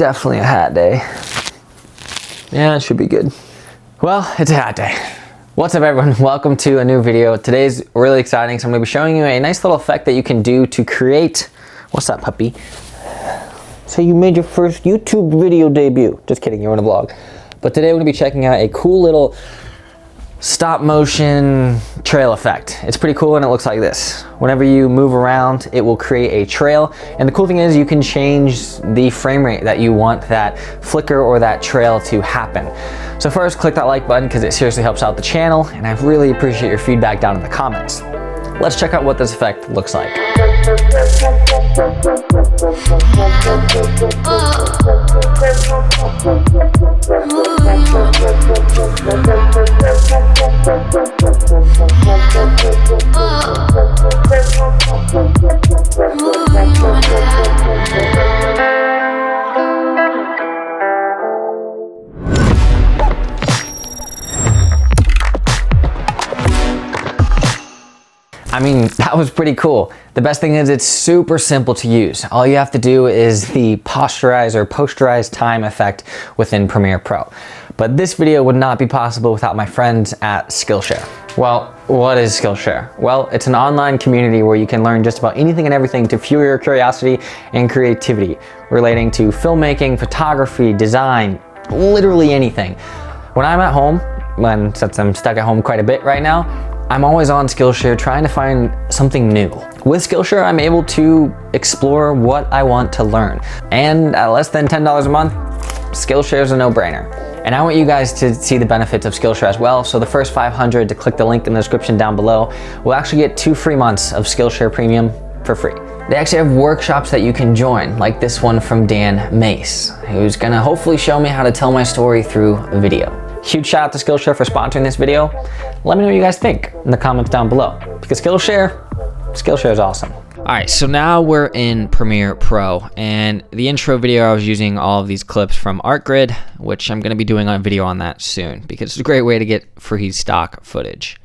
definitely a hat day. Yeah, it should be good. Well, it's a hat day. What's up everyone, welcome to a new video. Today's really exciting, so I'm gonna be showing you a nice little effect that you can do to create, what's that puppy? So you made your first YouTube video debut. Just kidding, you're in a vlog. But today we're gonna be checking out a cool little stop motion trail effect. It's pretty cool and it looks like this. Whenever you move around, it will create a trail. And the cool thing is you can change the frame rate that you want that flicker or that trail to happen. So first, click that like button because it seriously helps out the channel and I really appreciate your feedback down in the comments. Let's check out what this effect looks like. Oh. I mean, that was pretty cool. The best thing is it's super simple to use. All you have to do is the posterize or posterize time effect within Premiere Pro. But this video would not be possible without my friends at Skillshare. Well, what is Skillshare? Well, it's an online community where you can learn just about anything and everything to fuel your curiosity and creativity relating to filmmaking, photography, design, literally anything. When I'm at home, when since I'm stuck at home quite a bit right now, I'm always on Skillshare trying to find something new. With Skillshare, I'm able to explore what I want to learn. And at less than $10 a month, Skillshare is a no-brainer. And I want you guys to see the benefits of Skillshare as well. So the first 500 to click the link in the description down below will actually get two free months of Skillshare Premium for free. They actually have workshops that you can join, like this one from Dan Mace, who's gonna hopefully show me how to tell my story through a video. Huge shout out to Skillshare for sponsoring this video. Let me know what you guys think in the comments down below. Because Skillshare, Skillshare is awesome. All right, so now we're in Premiere Pro, and the intro video I was using all of these clips from ArtGrid, which I'm gonna be doing a video on that soon, because it's a great way to get free stock footage.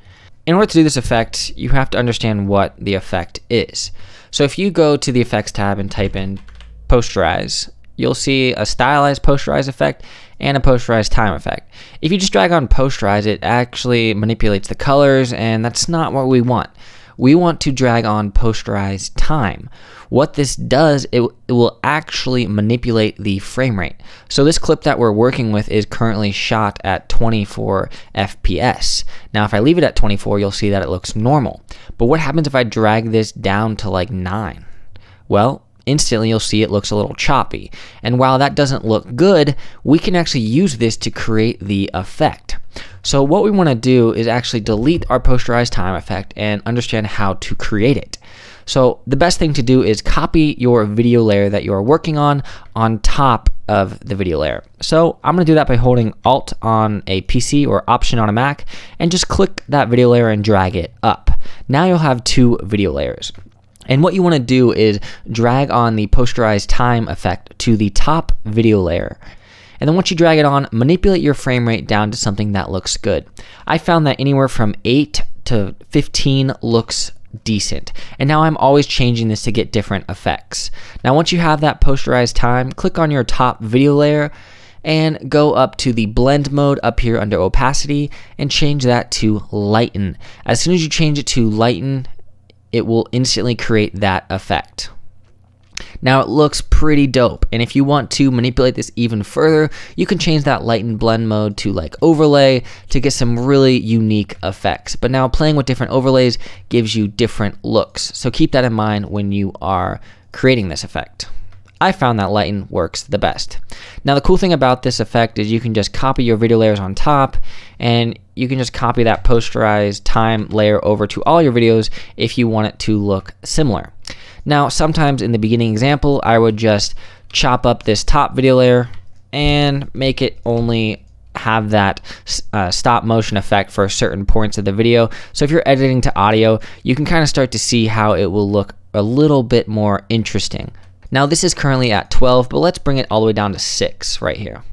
In order to do this effect, you have to understand what the effect is. So if you go to the effects tab and type in posterize, you'll see a stylized posterize effect and a posterize time effect. If you just drag on posterize, it actually manipulates the colors, and that's not what we want. We want to drag on posterize time. What this does, it, it will actually manipulate the frame rate. So this clip that we're working with is currently shot at 24 FPS. Now if I leave it at 24, you'll see that it looks normal. But what happens if I drag this down to like 9? Well, instantly you'll see it looks a little choppy. And while that doesn't look good, we can actually use this to create the effect. So what we want to do is actually delete our posterized time effect and understand how to create it. So the best thing to do is copy your video layer that you are working on on top of the video layer. So I'm going to do that by holding Alt on a PC or Option on a Mac and just click that video layer and drag it up. Now you'll have two video layers. And what you want to do is drag on the posterized time effect to the top video layer. And then once you drag it on, manipulate your frame rate down to something that looks good. I found that anywhere from 8 to 15 looks decent. And now I'm always changing this to get different effects. Now once you have that posterized time, click on your top video layer and go up to the blend mode up here under opacity and change that to lighten. As soon as you change it to lighten, it will instantly create that effect. Now it looks pretty dope, and if you want to manipulate this even further, you can change that lighten blend mode to like overlay to get some really unique effects. But now playing with different overlays gives you different looks, so keep that in mind when you are creating this effect. I found that lighten works the best. Now the cool thing about this effect is you can just copy your video layers on top and you can just copy that posterized time layer over to all your videos if you want it to look similar. Now sometimes in the beginning example I would just chop up this top video layer and make it only have that uh, stop motion effect for certain points of the video. So if you're editing to audio, you can kind of start to see how it will look a little bit more interesting. Now this is currently at 12, but let's bring it all the way down to 6 right here.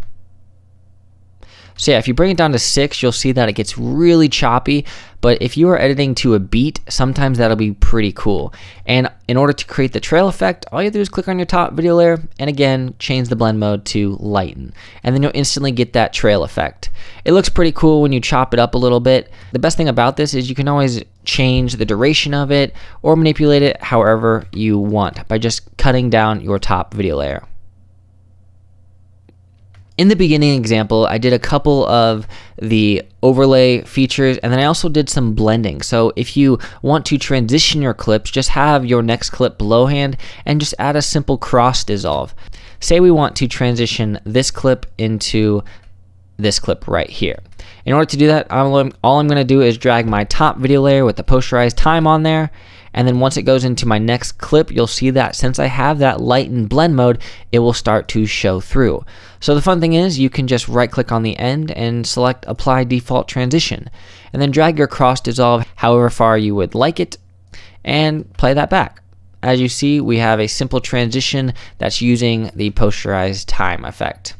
So yeah, if you bring it down to six, you'll see that it gets really choppy. But if you are editing to a beat, sometimes that'll be pretty cool. And in order to create the trail effect, all you have to do is click on your top video layer and again, change the blend mode to lighten. And then you'll instantly get that trail effect. It looks pretty cool when you chop it up a little bit. The best thing about this is you can always change the duration of it or manipulate it however you want by just cutting down your top video layer. In the beginning example, I did a couple of the overlay features and then I also did some blending. So if you want to transition your clips, just have your next clip below hand and just add a simple cross dissolve. Say we want to transition this clip into this clip right here. In order to do that, all I'm, all I'm going to do is drag my top video layer with the posterized time on there and then once it goes into my next clip, you'll see that since I have that light lighten blend mode, it will start to show through. So the fun thing is you can just right click on the end and select apply default transition and then drag your cross dissolve however far you would like it and play that back. As you see, we have a simple transition that's using the posterized time effect.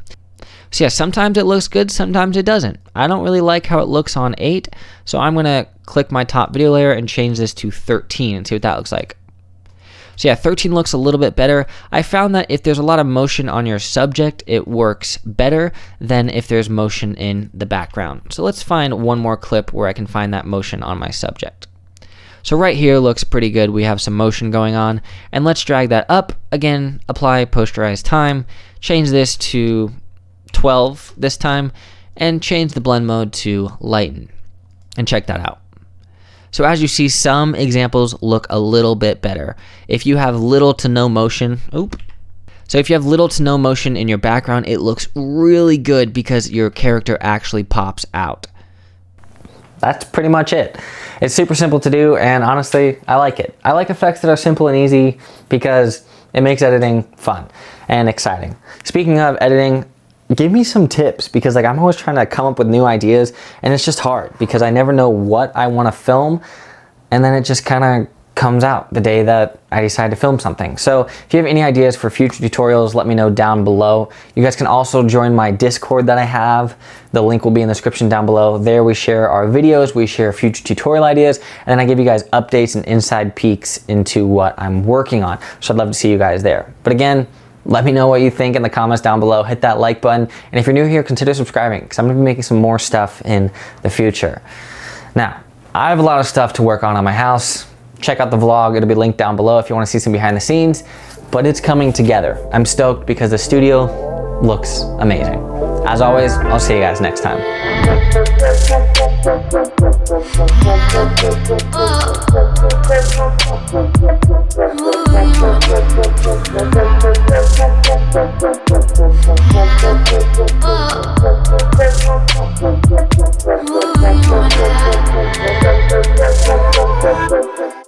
So yeah, sometimes it looks good, sometimes it doesn't. I don't really like how it looks on 8, so I'm going to click my top video layer and change this to 13 and see what that looks like. So yeah, 13 looks a little bit better. I found that if there's a lot of motion on your subject, it works better than if there's motion in the background. So let's find one more clip where I can find that motion on my subject. So right here looks pretty good. We have some motion going on. And let's drag that up. Again, apply posterize time. Change this to 12 this time and change the blend mode to lighten and check that out. So as you see, some examples look a little bit better. If you have little to no motion, oop, so if you have little to no motion in your background, it looks really good because your character actually pops out. That's pretty much it. It's super simple to do and honestly, I like it. I like effects that are simple and easy because it makes editing fun and exciting. Speaking of editing, give me some tips because like I'm always trying to come up with new ideas and it's just hard because I never know what I want to film and then it just kind of comes out the day that I decide to film something. So if you have any ideas for future tutorials, let me know down below. You guys can also join my Discord that I have. The link will be in the description down below. There we share our videos, we share future tutorial ideas, and then I give you guys updates and inside peeks into what I'm working on. So I'd love to see you guys there. But again, let me know what you think in the comments down below. Hit that like button. And if you're new here, consider subscribing because I'm going to be making some more stuff in the future. Now, I have a lot of stuff to work on on my house. Check out the vlog. It'll be linked down below if you want to see some behind the scenes. But it's coming together. I'm stoked because the studio looks amazing. As always, I'll see you guys next time. Oh.